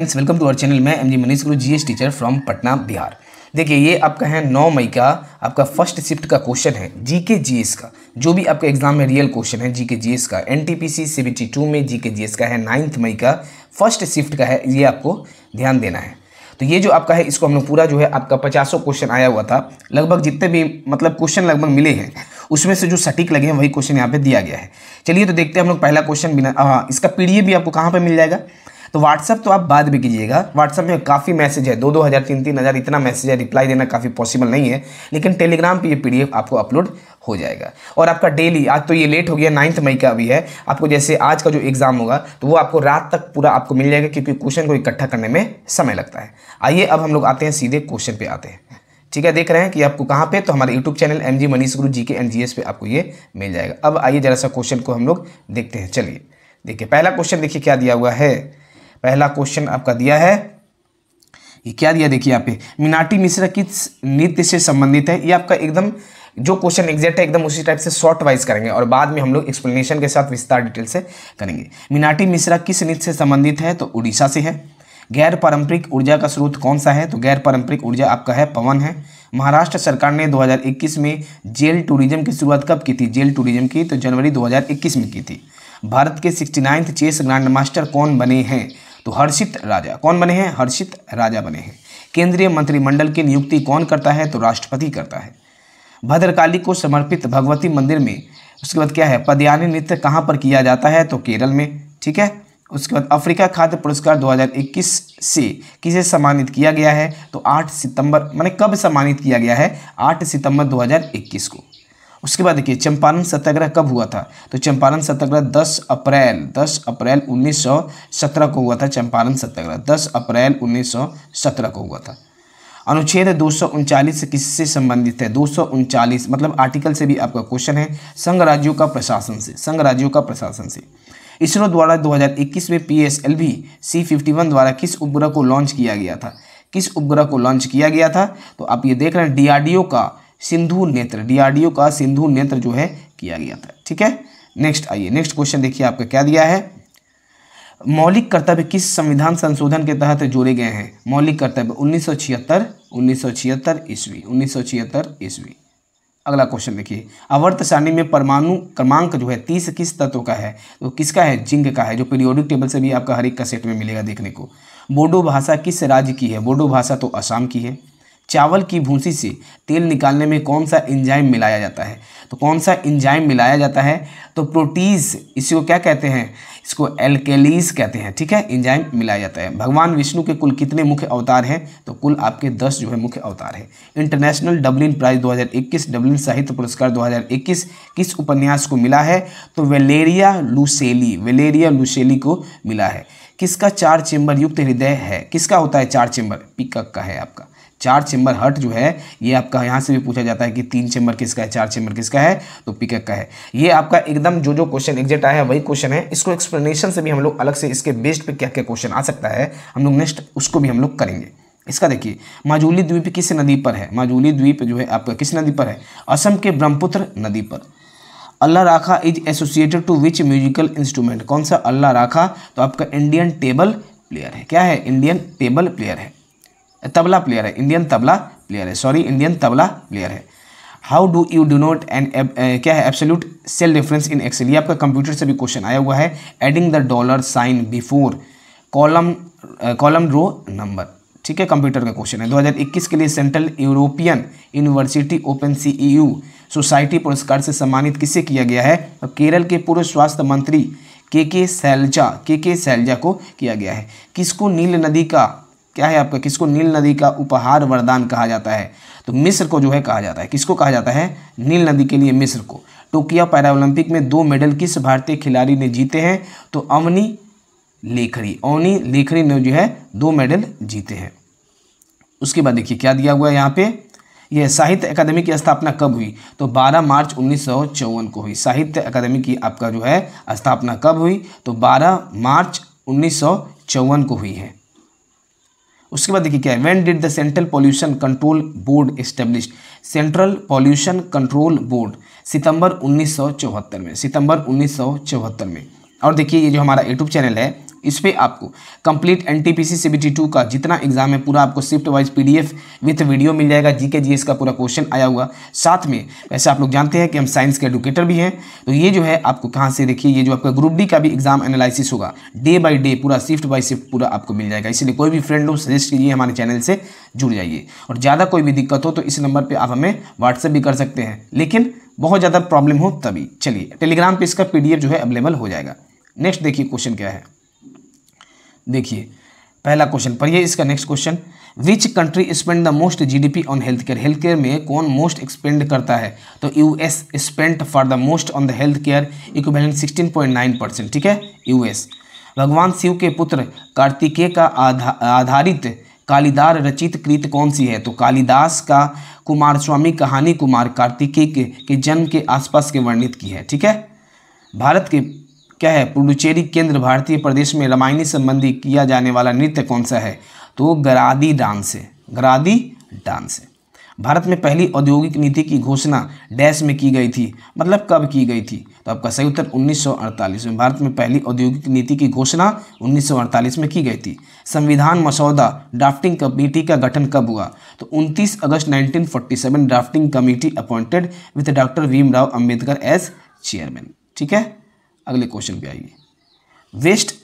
Friends welcome to our channel मैं M G Manish Guru GS teacher from Patna Bihar देखिए, ये आपका है 9 मई का आपका फ़र्स्ट शिफ्ट का क्वेश्चन है जीके जीएस का। जो भी आपका एग्ज़ाम में रियल क्वेश्चन है जीके जीएस का। एनटीपीसी टू में जीके जीएस का है नाइन्थ मई का। फ़र्स्ट शिफ्ट का है, ये आपको ध्यान देना है। तो ये जो आपका है, इसको हम लोग पूरा जो है आपका पचासों क्वेश्चन आया हुआ था। लगभग जितने भी मतलब क्वेश्चन लगभग मिले हैं, उसमें से जो सटीक लगे हैं, वही क्वेश्चन यहाँ पे दिया गया है। चलिए तो देखते हैं हम लोग पहला क्वेश्चन बिना इसका पीडीएफ भी आपको कहाँ पे मिल जाएगा? तो व्हाट्सअप तो आप बाद में कीजिएगा। व्हाट्सअप में काफ़ी मैसेज है। दो दो हज़ार, तीन तीन हज़ार, इतना मैसेज है। रिप्लाई देना काफ़ी पॉसिबल नहीं है। लेकिन टेलीग्राम पे ये पीडीएफ आपको अपलोड हो जाएगा। और आपका डेली आज तो ये लेट हो गया नाइन्थ मई का अभी है। आपको जैसे आज का जो एग्ज़ाम होगा तो वो आपको रात तक पूरा आपको मिल जाएगा, क्योंकि क्वेश्चन को इकट्ठा करने में समय लगता है। आइए, अब हम लोग आते हैं, सीधे क्वेश्चन पे आते हैं। ठीक है, देख रहे हैं कि आपको कहाँ पे तो हमारे YouTube channel M G Manish Guru ji के एन जी एस पे आपको ये मिल जाएगा। अब आइए जरा सा क्वेश्चन को हम लोग देखते हैं। चलिए, देखिए, पहला क्वेश्चन देखिए क्या दिया हुआ है। पहला क्वेश्चन आपका दिया है। ये क्या दिया? देखिए यहाँ पे, मीनाटी मिश्रा किस नृत्य से संबंधित है। ये आपका एकदम, जो क्वेश्चन एग्जैक्ट है, एकदम उसी टाइप से शॉर्ट वाइज करेंगे और बाद में हम लोग एक्सप्लेनेशन के साथ विस्तार डिटेल से करेंगे। मीनाटी मिश्रा किस नृत्य से संबंधित है तो उड़ीसा से है। गैर पारंपरिक ऊर्जा का स्रोत कौन सा है? तो गैर पारंपरिक ऊर्जा आपका है, पवन है। महाराष्ट्र सरकार ने 2021 में जेल टूरिज़्म की शुरुआत कब की थी? जेल टूरिज़्म की तो जनवरी 2021 में की थी। भारत के sixty ninth chess grand master कौन बने हैं? तो हर्षित राजा। कौन बने हैं? हर्षित राजा बने हैं। केंद्रीय मंत्रिमंडल की नियुक्ति कौन करता है? तो राष्ट्रपति करता है। भद्रकाली को समर्पित भगवती मंदिर में, उसके बाद क्या है? पदयानी नृत्य कहाँ पर किया जाता है? तो केरल में, ठीक है? उसके बाद अफ्रीका खाद्य पुरस्कार 2021 से किसे सम्मानित किया गया है? तो 8 सितंबर, मैंने कब सम्मानित किया गया है? 8 सितंबर 2021 को। उसके बाद देखिए, चंपारण सत्याग्रह कब हुआ था? तो चंपारण सत्याग्रह 10 अप्रैल 10 अप्रैल 1917 को हुआ था चंपारण सत्याग्रह। 10 अप्रैल 1917 को हुआ था। अनुच्छेद दो से किससे संबंधित है? दो मतलब आर्टिकल से भी आपका क्वेश्चन है, संघ राज्यों का प्रशासन से, संघ राज्यों का प्रशासन से। इसरो द्वारा 2021 में P S L V C fifty one द्वारा किस उपग्रह को लॉन्च किया गया था? किस उपग्रह को लॉन्च किया गया था? तो आप ये देख रहे हैं डीआरडीओ का सिंधु नेत्र डीआरडीओ का सिंधु नेत्र जो है किया गया था। ठीक है? नेक्स्ट आइए नेक्स्ट क्वेश्चन देखिए आपका क्या दिया है। मौलिक कर्तव्य किस संविधान संशोधन के तहत जोड़े गए हैं? मौलिक कर्तव्य उन्नीस सौ छिहत्तर, उन्नीस सौ छिहत्तर ईस्वी, उन्नीस सौ छिहत्तर ईस्वी। अगला क्वेश्चन देखिए। आवर्त सारणी में परमाणु क्रमांक जो है तीस किस तत्व का है? तो किसका है? जिंक का है, जो पीरियोडिक टेबल से भी आपका हर एक का सेट में मिलेगा देखने को। बोडो भाषा किस राज्य की है? बोडो भाषा तो असम की है। चावल की भूसी से तेल निकालने में कौन सा इंजाइम मिलाया जाता है? तो कौन सा इंजाइम मिलाया जाता है? तो प्रोटीज इसी को क्या कहते हैं? इसको एल्केलीज कहते हैं, ठीक है? इंजाइम मिलाया जाता है। भगवान विष्णु के कुल कितने मुख्य अवतार हैं? तो कुल आपके दस जो है मुख्य अवतार है। इंटरनेशनल डब्लिन प्राइज 2021 डब्लिन साहित्य पुरस्कार 2021 किस उपन्यास को मिला है? तो वेलेरिया लुसेली वेलेरिया लुसेली को मिला है। किसका चार चेंबर युक्त हृदय है? किसका होता है चार चेंबर? पिकक का है आपका। चार चेम्बर हट जो है, ये आपका यहाँ से भी पूछा जाता है कि तीन चेम्बर किसका है, चार चेम्बर किसका है तो पिकक का है। ये आपका एकदम जो जो क्वेश्चन एग्जैक्ट आया है, वही क्वेश्चन है। इसको एक्सप्लेनेशन से भी हम लोग अलग से इसके बेस्ड पे क्या क्या क्वेश्चन आ सकता है, हम लोग नेक्स्ट उसको भी हम लोग करेंगे। इसका देखिए, माजूली द्वीप किस नदी पर है? माजूली द्वीप जो है आपका किस नदी पर है? असम के ब्रह्मपुत्र नदी पर। Allah Rakha is associated to which musical instrument कौन सा अल्लाह राखा? तो आपका इंडियन टेबल प्लेयर है। क्या है? इंडियन टेबल प्लेयर है। तबला प्लेयर है इंडियन तबला प्लेयर है सॉरी इंडियन तबला प्लेयर है। How do you denote and क्या है absolute cell difference in Excel ये आपका कंप्यूटर से भी क्वेश्चन आया हुआ है adding the dollar sign before column column row number ठीक है कंप्यूटर का क्वेश्चन है। 2021 के लिए Central European University Open CEU Society पुरस्कार से सम्मानित किसे किया गया है? केरल के पूर्व स्वास्थ्य मंत्री के के सैलजा, के के सैलजा को किया गया है। किसको नील नदी का क्या है आपका? किसको नील नदी का उपहार वरदान कहा जाता है? तो मिस्र को जो है कहा जाता है। किसको कहा जाता है? नील नदी के लिए मिस्र को। टोकियो पैरा ओलंपिक में दो मेडल किस भारतीय खिलाड़ी ने जीते हैं? तो अवनी लेखरी। अवनी लेखरी ने जो है दो मेडल जीते हैं। उसके बाद देखिए, क्या दिया हुआ है यहाँ पे? यह साहित्य अकादमी की स्थापना कब हुई? तो 12 मार्च उन्नीस को हुई। साहित्य अकादमी की आपका जो है स्थापना कब हुई? तो 12 मार्च उन्नीस को हुई है। उसके बाद देखिए क्या है when did the Central Pollution Control Board establish Central Pollution Control Board सितंबर 1974 में, सितंबर 1974 में। और देखिए ये जो हमारा यूट्यूब चैनल है इस पर आपको कंप्लीट एन टी टी का जितना एग्ज़ाम है, पूरा आपको shift wise P D F with video मिल जाएगा जी के का पूरा क्वेश्चन आया हुआ। साथ में, वैसे आप लोग जानते हैं कि हम साइंस के एडुकेटर भी हैं तो ये जो है आपको कहाँ से देखिए, ये जो आपका ग्रुप डी का भी एग्ज़ाम एनालिसिस होगा डे बाई डे पूरा शिफ्ट बाई शिफ्ट पूरा आपको मिल जाएगा। इसलिए कोई भी फ्रेंड हो सजेस्ट कीजिए, हमारे चैनल से जुड़ जाइए। और ज़्यादा कोई भी दिक्कत हो तो इस नंबर पर आप हमें व्हाट्सएप भी कर सकते हैं। लेकिन बहुत ज़्यादा प्रॉब्लम हो तभी। चलिए टेलीग्राम पे इसका पीडीएफ जो है अवेलेबल हो जाएगा। नेक्स्ट देखिए क्वेश्चन क्या है। देखिए पहला क्वेश्चन पढ़िए इसका next question which country spend the most GDP on health care health care में कौन मोस्ट एक्सपेंड करता है? तो US spend for the most on the health care equivalent sixteen point nine percent ठीक है? यूएस भगवान शिव के पुत्र कार्तिकेय का आधा आधारित कालिदार रचित कृत कौन सी है? तो कालिदास का कुमार स्वामी कहानी कुमार कार्तिकेय के, के जन्म के आसपास के वर्णित की है ठीक है? भारत के क्या है? पुडुचेरी केंद्र भारतीय प्रदेश में रामायणी संबंधी किया जाने वाला नृत्य कौन सा है? तो गरादी डांस है। गरादी डांस है। भारत में पहली औद्योगिक नीति की घोषणा डैश में की गई थी। मतलब कब की गई थी? तो आपका सही उत्तर 1948 में। भारत में पहली औद्योगिक नीति की घोषणा 1948 में की गई थी। संविधान मसौदा ड्राफ्टिंग कमेटी का गठन कब हुआ? तो 29 अगस्त 1947 drafting committee appointed with doctor Bhimrao Ambedkar as chairman. ठीक है? अगले क्वेश्चन पे आइए। वेस्ट,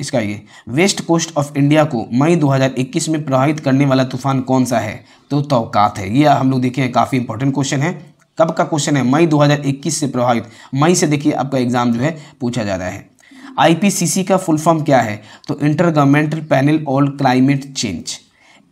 इसका ये वेस्ट कोस्ट ऑफ़ इंडिया को मई 2021 में प्रभावित करने वाला तूफ़ान कौन सा है? तो तोकात है। ये हम लोग देखें काफ़ी इंपॉर्टेंट क्वेश्चन है। कब का क्वेश्चन है? मई 2021 से प्रभावित। मई से देखिए आपका एग्ज़ाम जो है, पूछा जा रहा है। आईपीसीसी का फुल फॉर्म क्या है? तो intergovernmental panel on climate change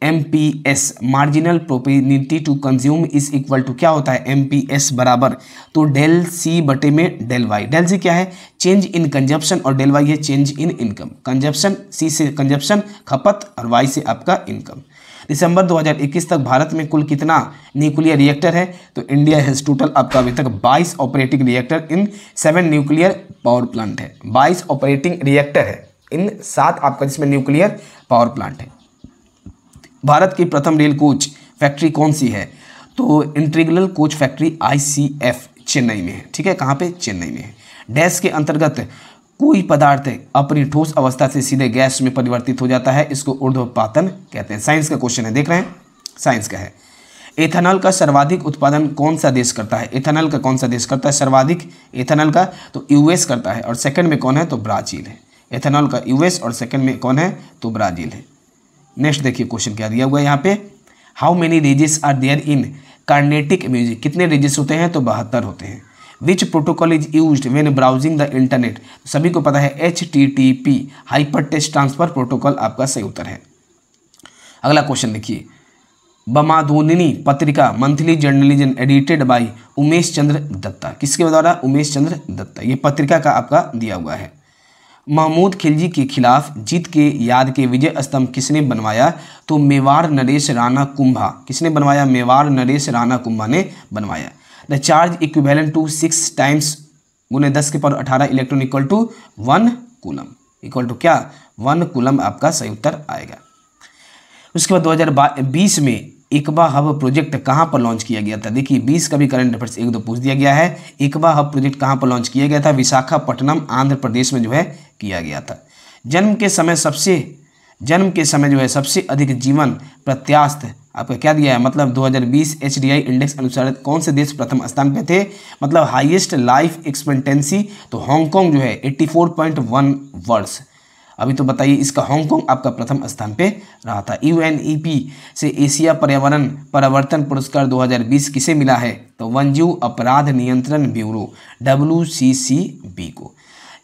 M P S marginal propensity to consume is equal to क्या होता है? एम पी एस बराबर। तो डेल सी बटे में डेल वाई। डेल सी क्या है? चेंज इन कंजप्शन और डेल वाई है change in income consumption C से कंजप्शन खपत और वाई से आपका इनकम दिसंबर 2021 तक भारत में कुल कितना न्यूक्लियर रिएक्टर है? तो इंडिया हैज़ टोटल आपका अभी तक 22 operating reactor in seven nuclear power plant है। 22 ऑपरेटिंग रिएक्टर है। इन सात आपका जिसमें न्यूक्लियर पावर प्लांट है। भारत की प्रथम रेल कोच फैक्ट्री कौन सी है? तो integral coach factory ICF Chennai में है। ठीक है, कहाँ पे? चेन्नई में है। डैश के अंतर्गत कोई पदार्थ अपनी ठोस अवस्था से सीधे गैस में परिवर्तित हो जाता है, इसको ऊर्ध्वपातन कहते हैं। साइंस का क्वेश्चन है, देख रहे हैं? साइंस का है। एथेनॉल का सर्वाधिक उत्पादन कौन सा देश करता है? एथेनॉल का कौन सा देश करता है? सर्वाधिक एथेनॉल का तो यूएस करता है। और सेकंड में कौन है? तो ब्राज़ील है। एथेनॉल का यूएस और सेकंड में कौन है? तो ब्राज़ील है। नेक्स्ट देखिए क्वेश्चन क्या दिया हुआ है यहाँ पे? How many ragas are there in Carnatic music कितने रेजिस होते हैं? तो बहत्तर होते हैं। Which protocol is use when browsing the internet सभी को पता है H T T P hyper text transfer protocol आपका सही उत्तर है। अगला क्वेश्चन देखिए। Bamabodhini Patrika monthly journalism edited by Umesh Chandra Datta. किसके द्वारा? उमेश चंद्र दत्ता। ये पत्रिका का आपका दिया हुआ है। महमूद खिलजी के खिलाफ जीत के याद के विजय स्तंभ किसने बनवाया? तो मेवाड़ नरेश राणा कुंभा। किसने बनवाया? मेवाड़ नरेश राणा कुंभा ने बनवाया। The charge equivalent to six times गुने दस के पर अठारह electron equal to one coulomb equal to क्या? वन कूलम आपका सही उत्तर आएगा। उसके बाद 2020 में इकबा हब प्रोजेक्ट कहाँ पर लॉन्च किया गया था? देखिए 20 का भी करंट अफेयर्स एक दो पूछ दिया गया है। इकबा हब प्रोजेक्ट कहाँ पर लॉन्च किया गया था? विशाखापट्टनम, आंध्र प्रदेश में जो है किया गया था। जन्म के समय सबसे, जन्म के समय जो है सबसे अधिक जीवन प्रत्यास्थ आपका क्या दिया है? मतलब 2020 एचडीआई इंडेक्स अनुसार कौन से देश प्रथम स्थान पे थे? मतलब हाईएस्ट लाइफ एक्सपेक्टेंसी तो हांगकांग जो है 84.1 वर्ष। अभी तो बताइए, इसका हांगकांग आपका प्रथम स्थान पे रहा था। यूएनईपी से एशिया पर्यावरण परिवर्तन पुरस्कार 2020 किसे मिला है? तो वनजीव अपराध नियंत्रण ब्यूरो डब्ल्यूसीसीबी को।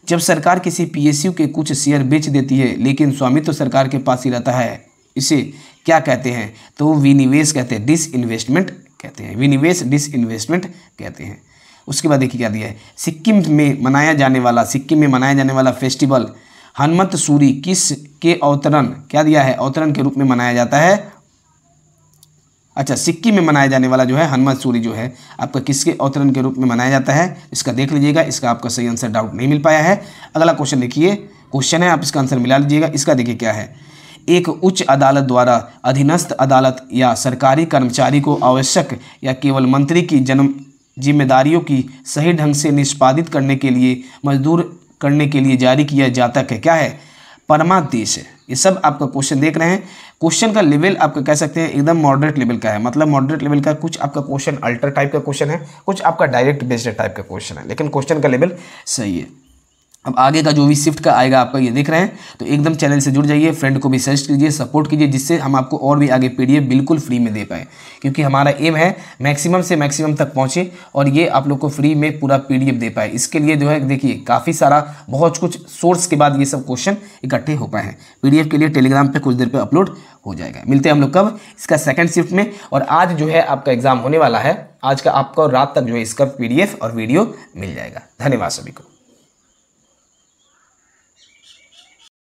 जब सरकार किसी पीएसयू के कुछ शेयर बेच देती है, लेकिन स्वामित्व तो सरकार के पास ही रहता है, इसे क्या कहते हैं? तो विनिवेश कहते हैं डिस इन्वेस्टमेंट कहते हैं। विनिवेश डिस इन्वेस्टमेंट कहते हैं। उसके बाद देखिए क्या दिया है। सिक्किम में मनाया जाने वाला, सिक्किम में मनाया जाने वाला फेस्टिवल हनुमत सूरी किस के अवतरण, क्या दिया है? अवतरण के रूप में मनाया जाता है। अच्छा सिक्किम में मनाया जाने वाला जो है, हनुमत सूरी जो है, आपका किसके अवतरण के रूप में मनाया जाता है? इसका देख लीजिएगा, इसका आपका सही आंसर डाउट नहीं मिल पाया है। अगला क्वेश्चन देखिए क्वेश्चन है, आप इसका आंसर मिला लीजिएगा। इसका देखिए क्या है। एक उच्च अदालत द्वारा अधीनस्थ अदालत या सरकारी कर्मचारी को आवश्यक या केवल मंत्री की जन्म जिम्मेदारियों की सही ढंग से निष्पादित करने के लिए मजदूर करने के लिए जारी किया जाता है। क्या है? परमादेश है ये सब आपका क्वेश्चन देख रहे हैं। क्वेश्चन का लेवल आपका कह सकते हैं? एकदम मॉडरेट लेवल का है। मतलब मॉडरेट लेवल का कुछ आपका क्वेश्चन अल्टर टाइप का क्वेश्चन है। कुछ आपका डायरेक्ट बेस्ड टाइप का क्वेश्चन है। लेकिन क्वेश्चन का लेवल सही है। अब आगे का जो भी शिफ्ट का आएगा, आपका ये देख रहे हैं। तो एकदम चैनल से जुड़ जाइए फ्रेंड को भी सजेस्ट कीजिए सपोर्ट कीजिए, जिससे हम आपको और भी आगे पीडीएफ बिल्कुल फ्री में दे पाए। क्योंकि हमारा एम है मैक्सिमम से मैक्सिमम तक पहुँचे और ये आप लोग को फ्री में पूरा पीडीएफ दे पाए। इसके लिए जो है, देखिए, काफ़ी सारा, बहुत कुछ सोर्स के बाद ये सब क्वेश्चन इकट्ठे हो पाए हैं। पीडीएफ के लिए टेलीग्राम पर कुछ देर पर अपलोड हो जाएगा। मिलते हैं हम लोग कब? इसका सेकंड शिफ्ट में। और आज जो है, आपका एग्ज़ाम होने वाला है। आज का आपको रात तक जो है, इसका पीडीएफ और वीडियो मिल जाएगा। धन्यवाद सभी को।